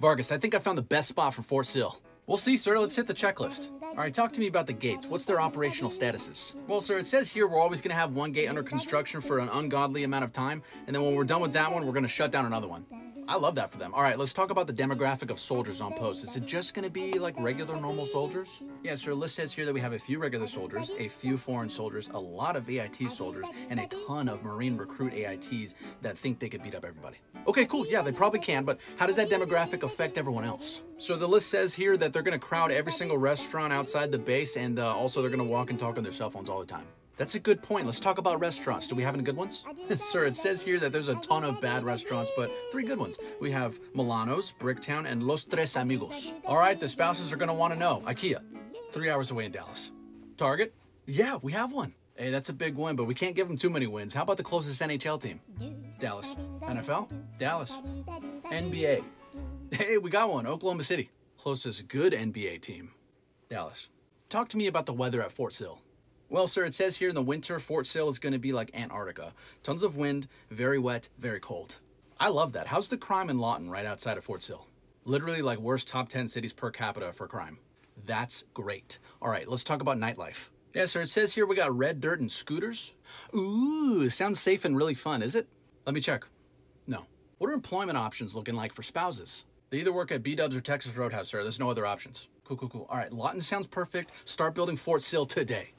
Vargas, I think I found the best spot for Fort Sill. We'll see, sir. Let's hit the checklist. All right, talk to me about the gates. What's their operational statuses? Well, sir, it says here we're always going to have one gate under construction for an ungodly amount of time, and then when we're done with that one, we're going to shut down another one. I love that for them. All right, let's talk about the demographic of soldiers on post. Is it just going to be like regular, normal soldiers? Yeah, sir. List says here that we have a few regular soldiers, a few foreign soldiers, a lot of AIT soldiers, and a ton of Marine recruit AITs that think they could beat up everybody. Okay, cool. Yeah, they probably can, but how does that demographic affect everyone else? So the list says here that they're going to crowd every single restaurant outside the base, and uh, also they're going to walk and talk on their cell phones all the time. That's a good point. Let's talk about restaurants. Do we have any good ones? Sir, it says here that there's a ton of bad restaurants, but three good ones. We have Milano's, Bricktown, and Los Tres Amigos. All right, the spouses are going to want to know. IKEA, three hours away in Dallas. Target? Yeah, we have one. Hey, that's a big win, but we can't give them too many wins. How about the closest NHL team? Dallas. NFL? Dallas. NBA. Hey, we got one. Oklahoma City. Closest good NBA team. Dallas. Talk to me about the weather at Fort Sill. Well, sir, it says here in the winter, Fort Sill is going to be like Antarctica. Tons of wind, very wet, very cold. I love that. How's the crime in Lawton right outside of Fort Sill? Literally like worst top 10 cities per capita for crime. That's great. All right, let's talk about nightlife. Yeah, sir, it says here we got red dirt and scooters. Ooh, sounds safe and really fun, is it? Let me check. No. What are employment options looking like for spouses? They either work at B-Dubs or Texas Roadhouse, sir. There's no other options. Cool, cool, cool. All right, Lawton sounds perfect. Start building Fort Sill today.